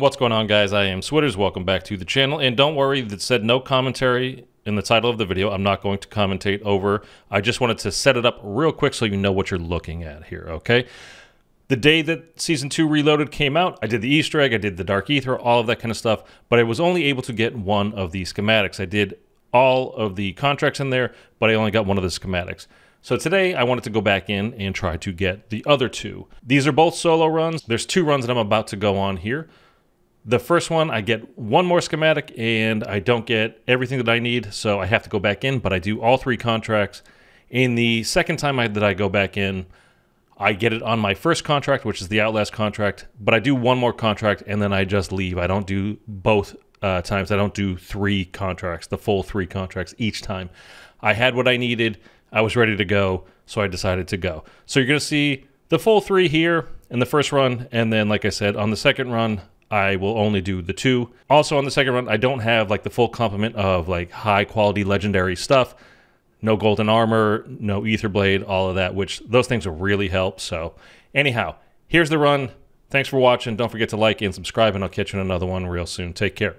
What's going on guys? I am Switters. Welcome back to the channel. And don't worry, that said no commentary in the title of the video. I'm not going to commentate over. I just wanted to set it up real quick so you know what you're looking at here, okay? The day that Season 2 Reloaded came out, I did the Easter egg, I did the Dark Aether, all of that kind of stuff, but I was only able to get one of the schematics. I did all of the contracts in there, but I only got one of the schematics. So today I wanted to go back in and try to get the other two. These are both solo runs. There's two runs that I'm about to go on here. The first one, I get one more schematic and I don't get everything that I need, so I have to go back in, but I do all three contracts. In the second time I, that I go back in, I get it on my first contract, which is the Outlast contract, but I do one more contract and then I just leave. I don't do both uh, times. I don't do three contracts, the full three contracts each time. I had what I needed. I was ready to go, so I decided to go. So you're going to see the full three here in the first run, and then, like I said, on the second run, I will only do the two. Also on the second run, I don't have like the full complement of like high quality legendary stuff. No golden armor, no Aether Blade, all of that, which those things will really help. So anyhow, here's the run. Thanks for watching. Don't forget to like and subscribe, and I'll catch you in another one real soon. Take care.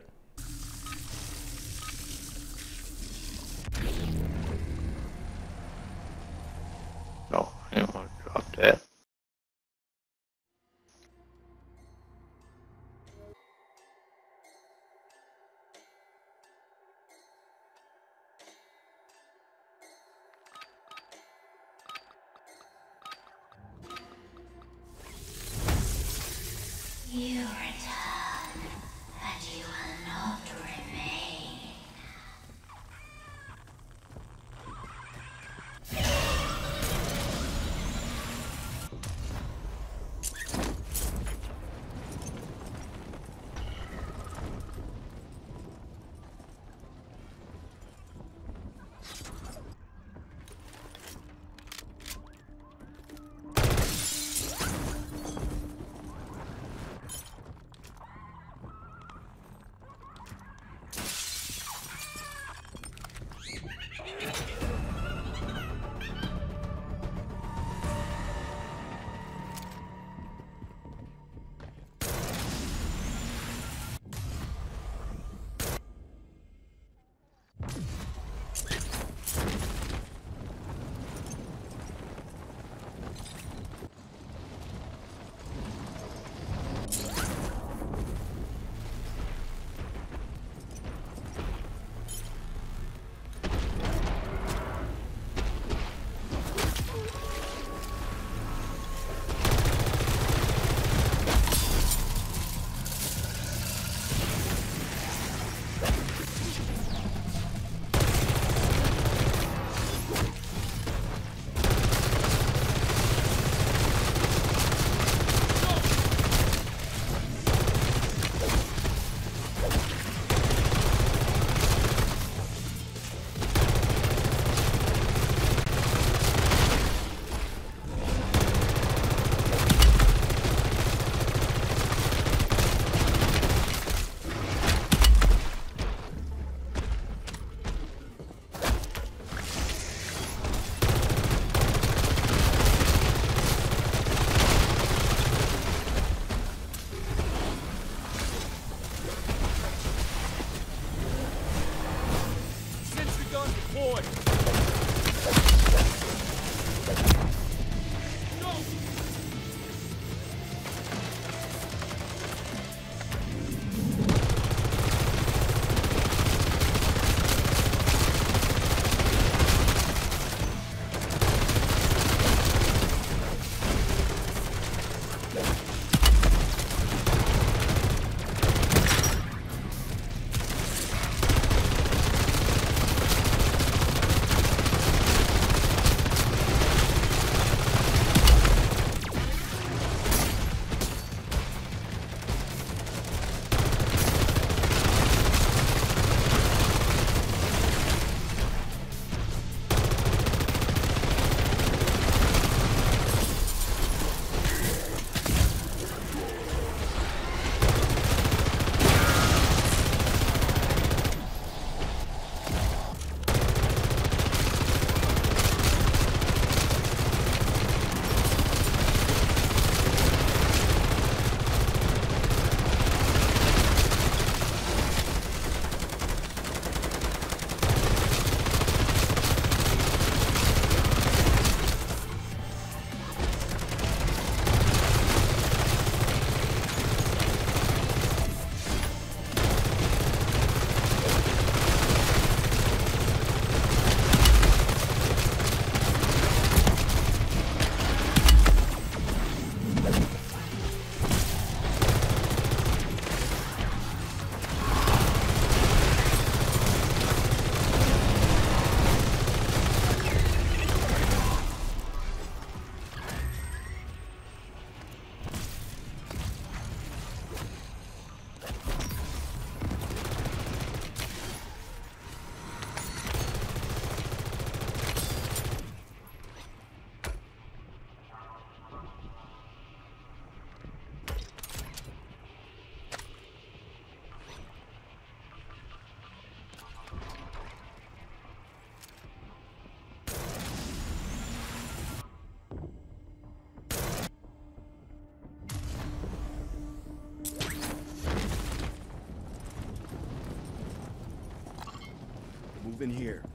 In here.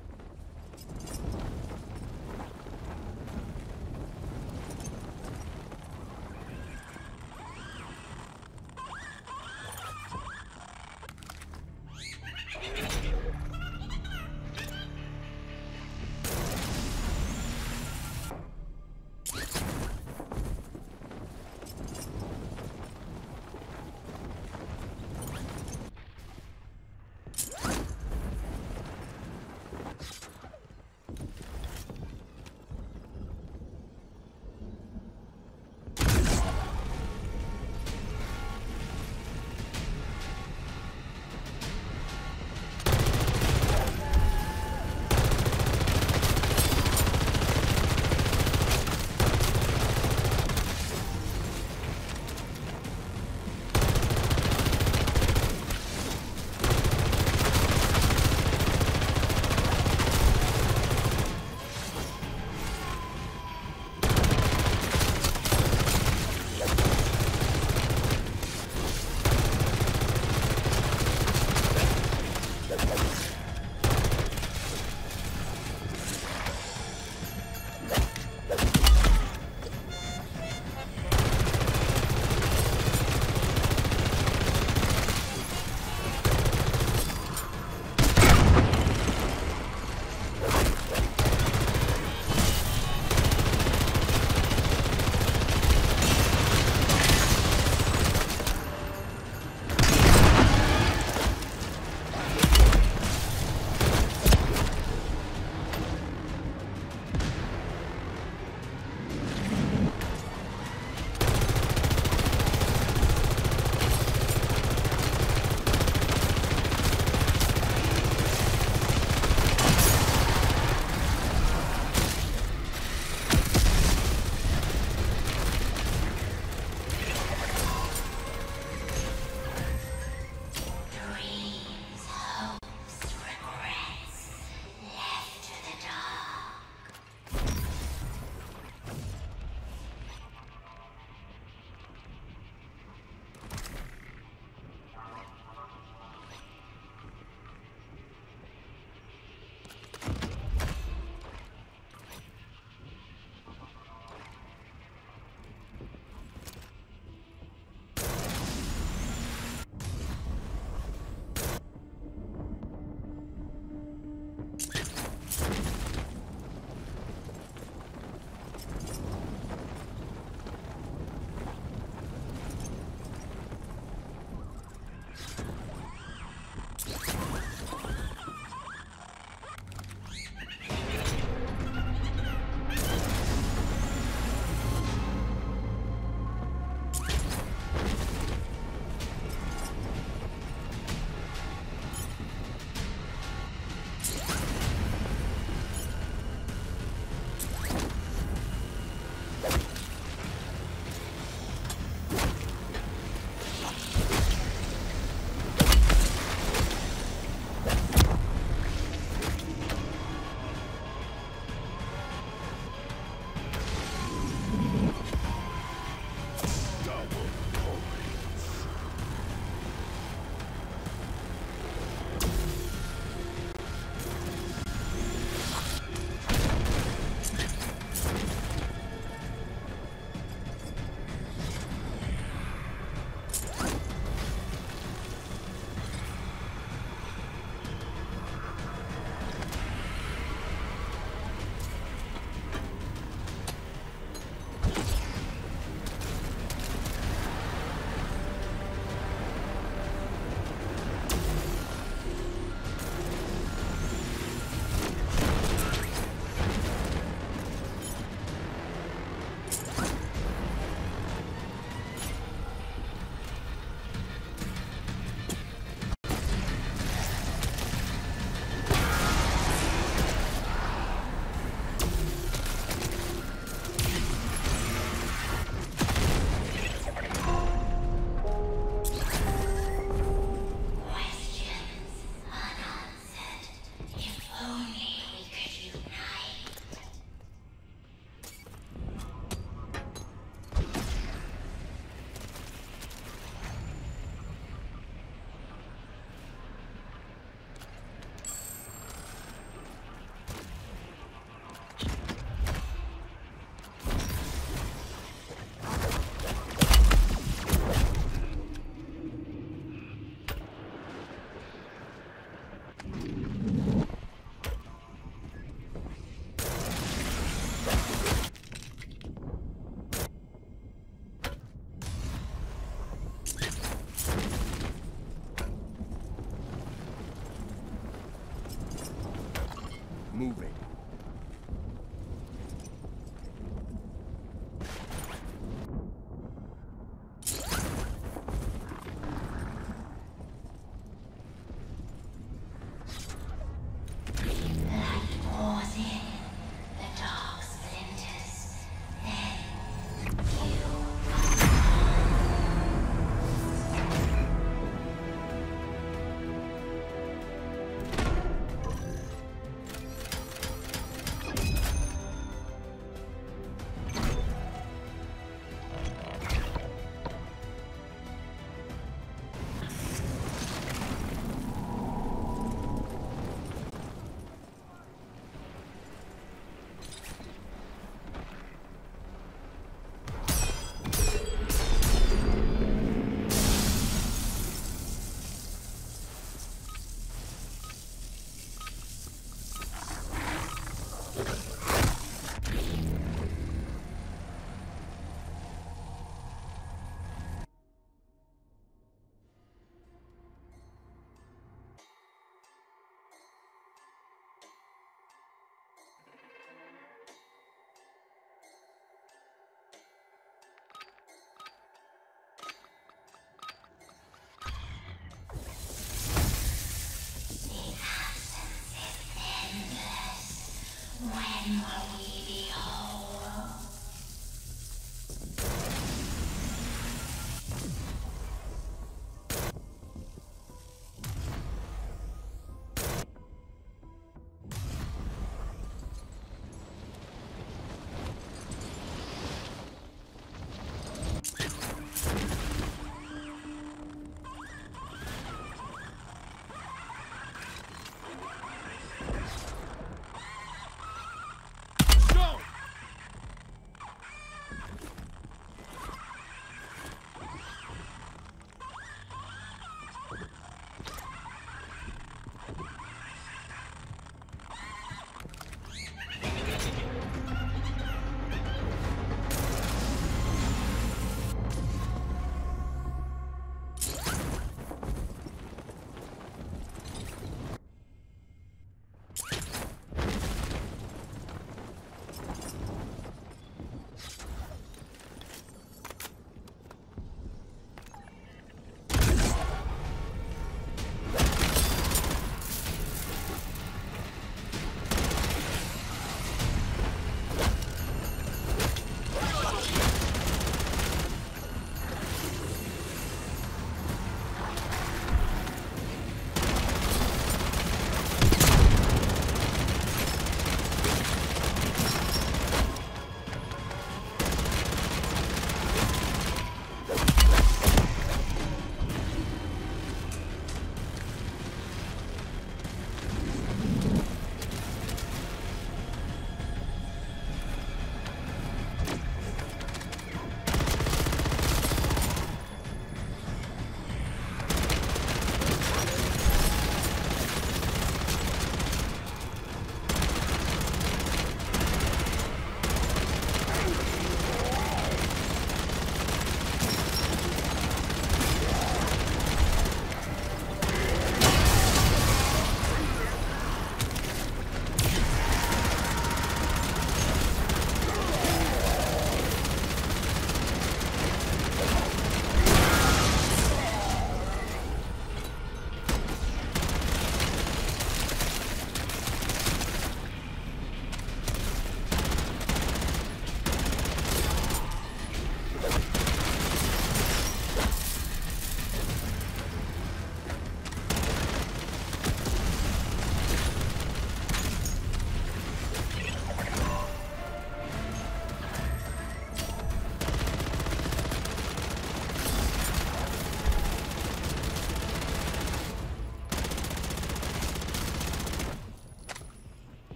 Moving.